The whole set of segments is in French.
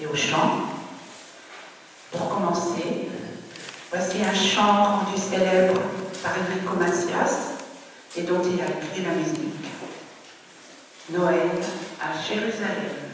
et au chant. Pour commencer, voici un chant rendu célèbre par Enrico Macias et dont il a écrit la musique. Noël à Jérusalem.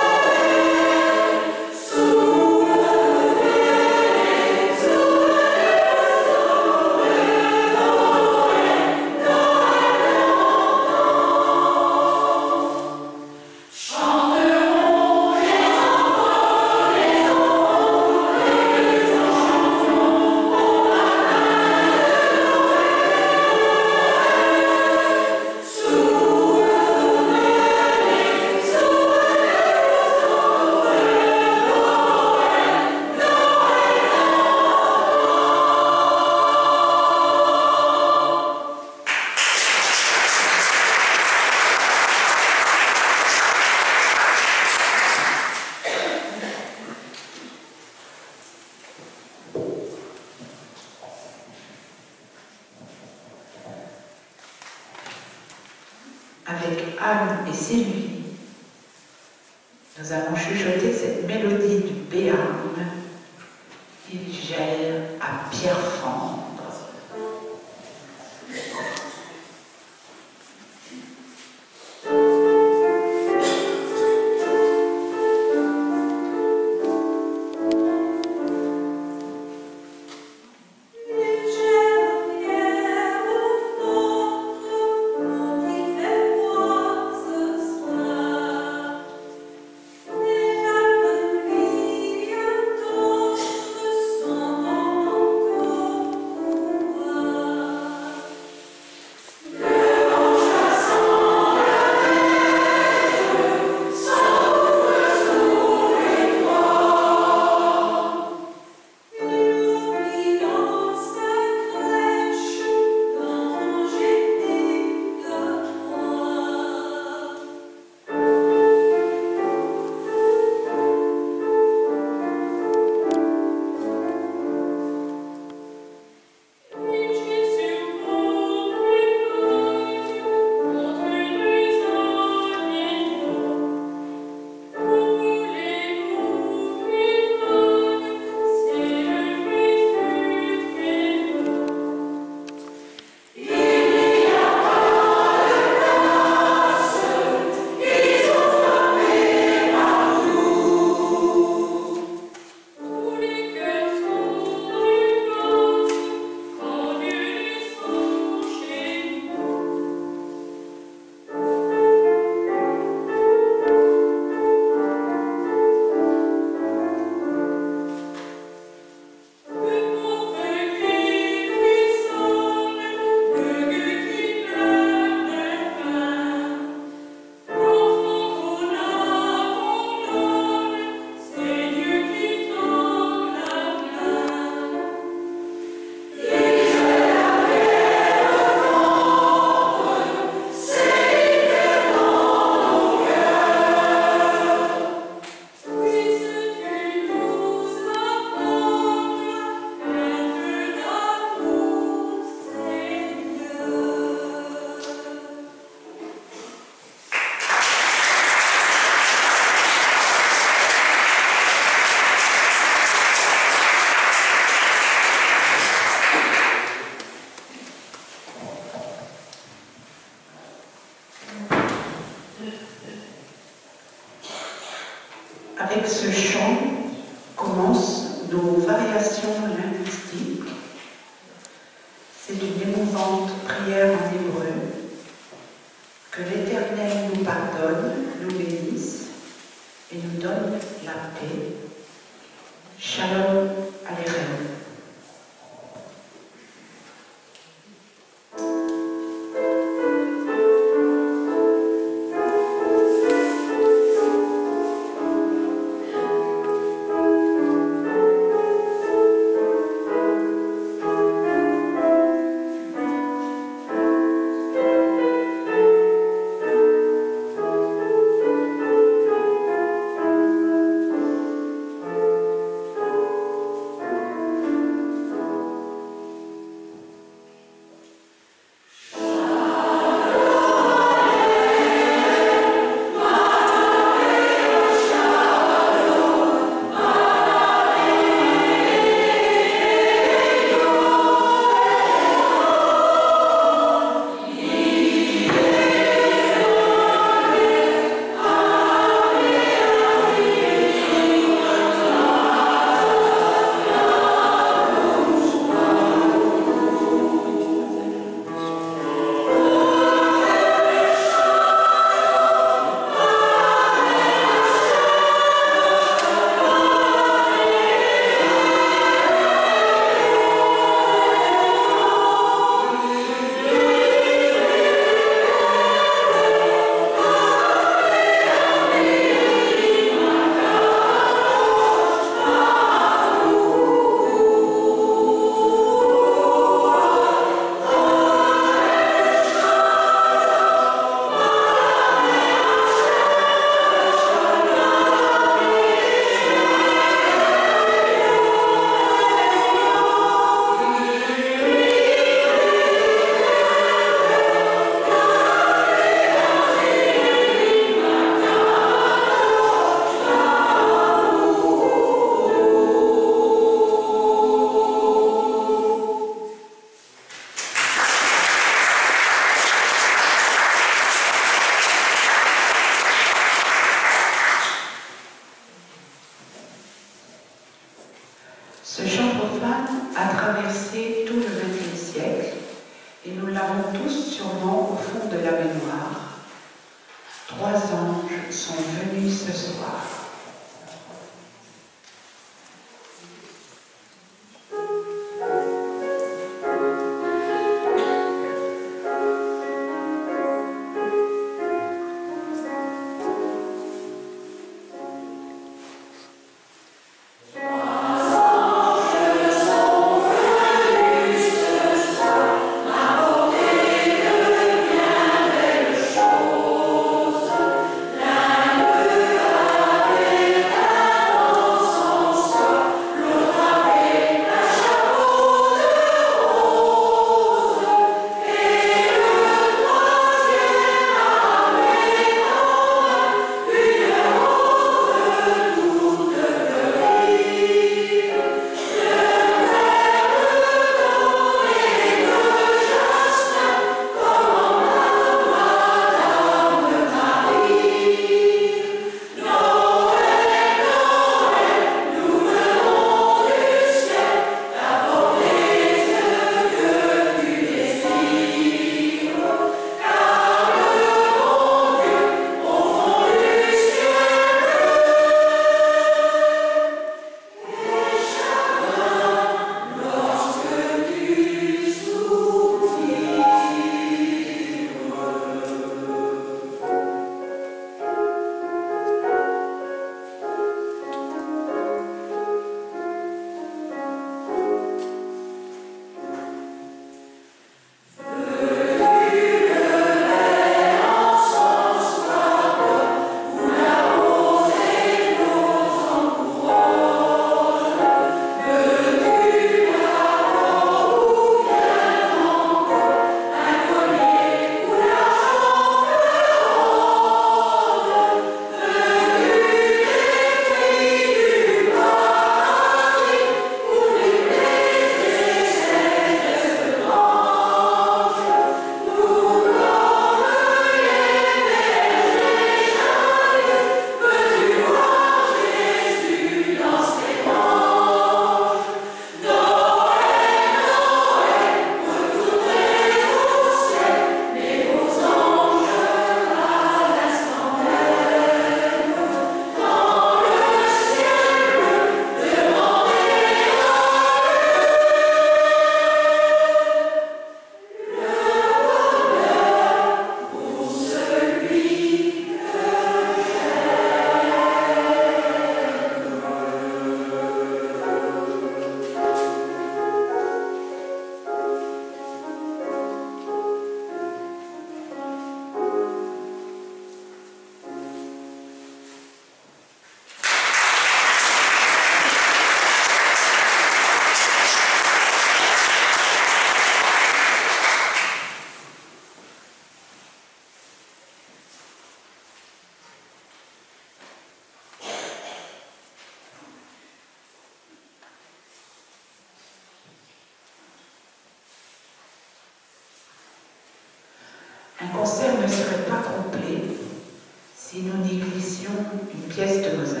Négligions une pièce de Mozart.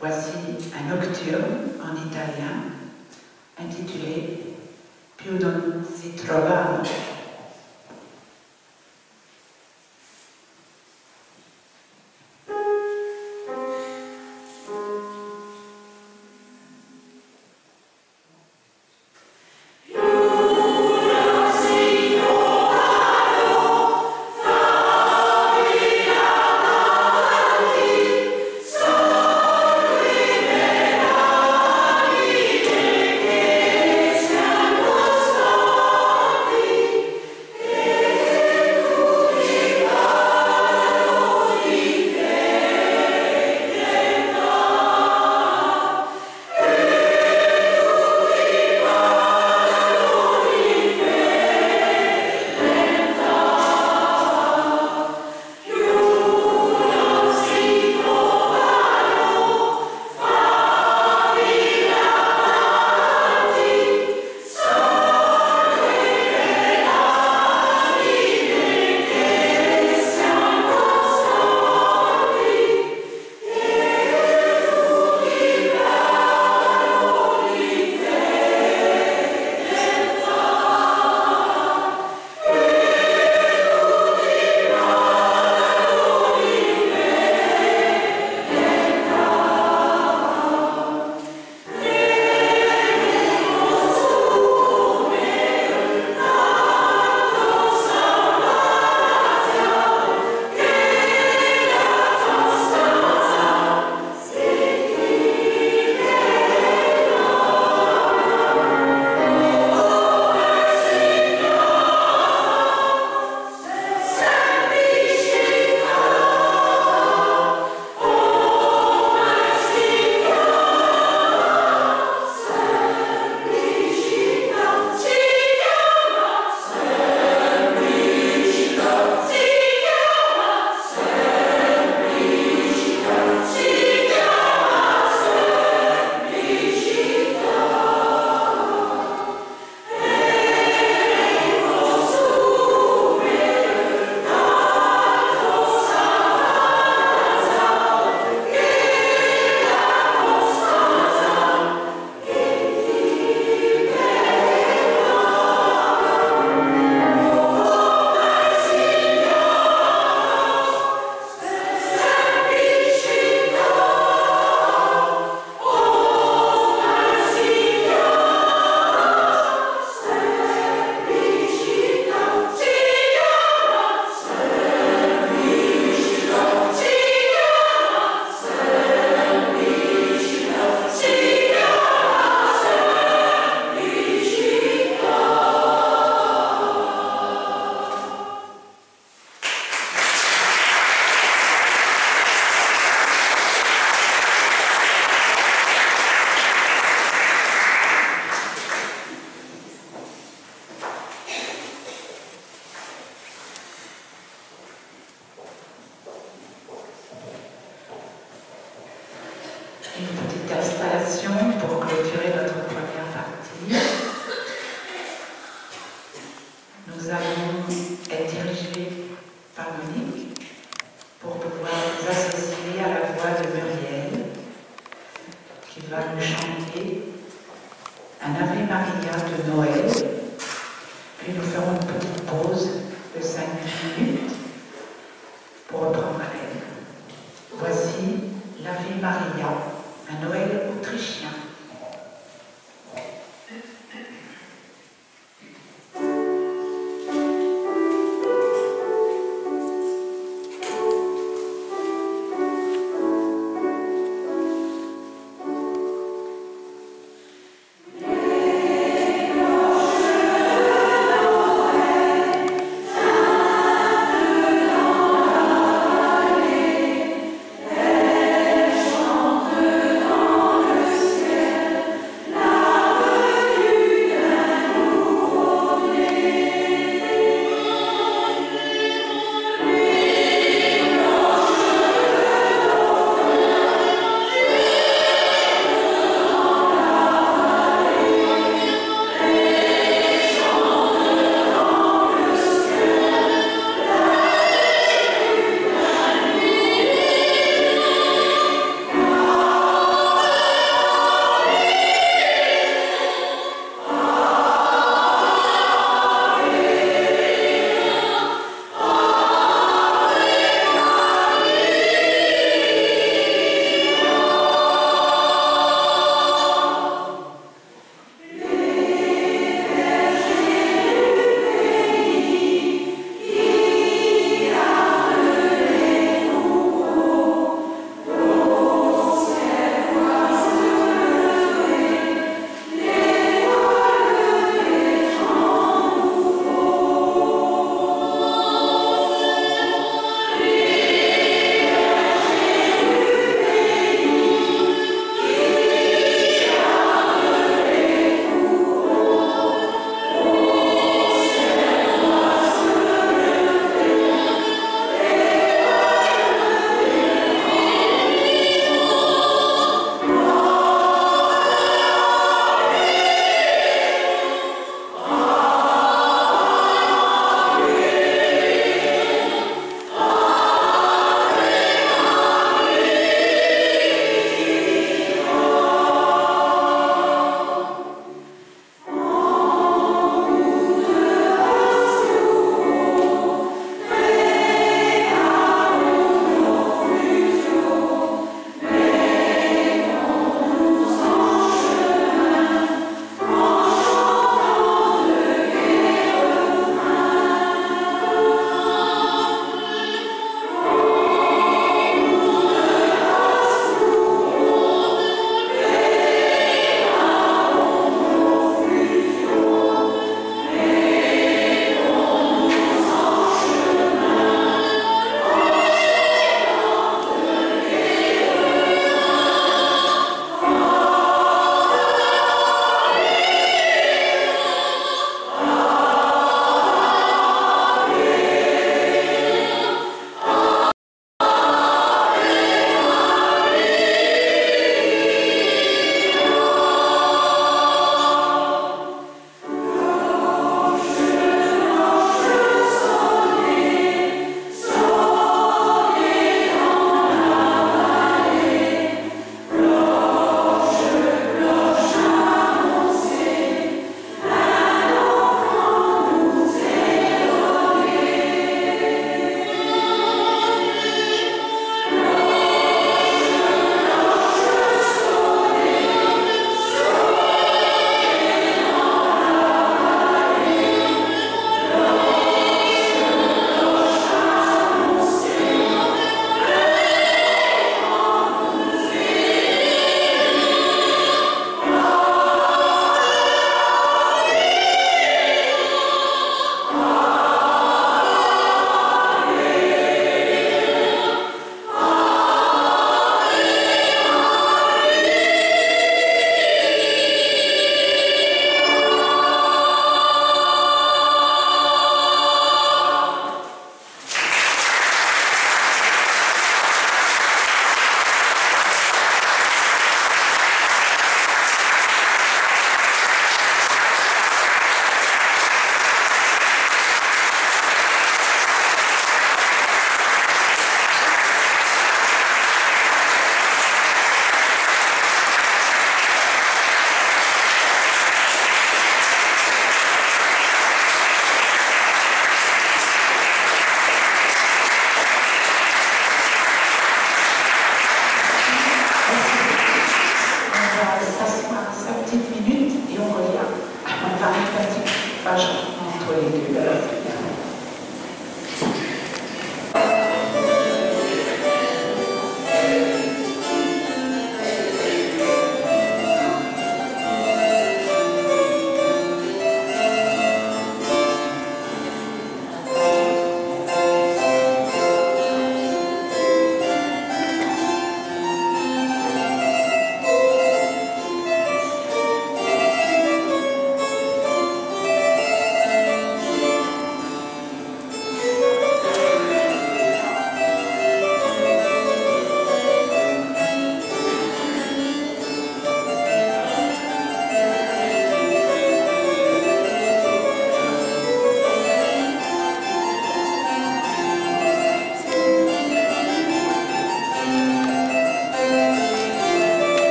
Voici un nocturne en italien intitulé Più non si trovano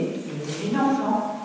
Né, le divin enfant.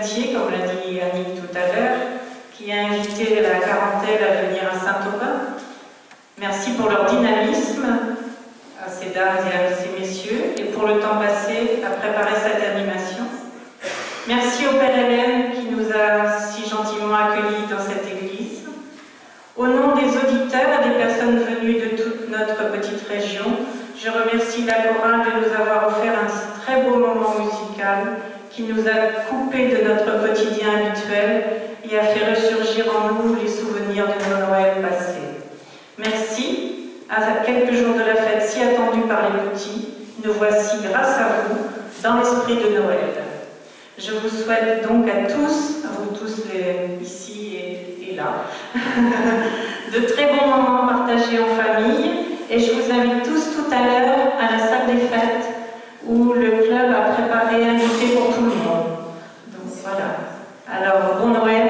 Comme l'a dit Annick tout à l'heure, qui a invité la quarantaine à venir à Saint-Aubin. Merci pour leur dynamisme, à ces dames et à ces messieurs, et pour le temps passé à préparer cette animation. Merci au Père Hélène qui nous a si gentiment accueillis dans cette église. Au nom des auditeurs et des personnes venues de toute notre petite région, je remercie la chorale de nous avoir offert un très beau moment musical qui nous a coupé de notre quotidien habituel et a fait ressurgir en nous les souvenirs de nos Noëls passés. Merci à quelques jours de la fête si attendue par les petits. Nous voici, grâce à vous, dans l'esprit de Noël. Je vous souhaite donc à tous, à vous tous les, ici et, et là, de très bons moments partagés en famille. Et je vous invite tous tout à l'heure à la salle des fêtes où le club a préparé un Onunla bayan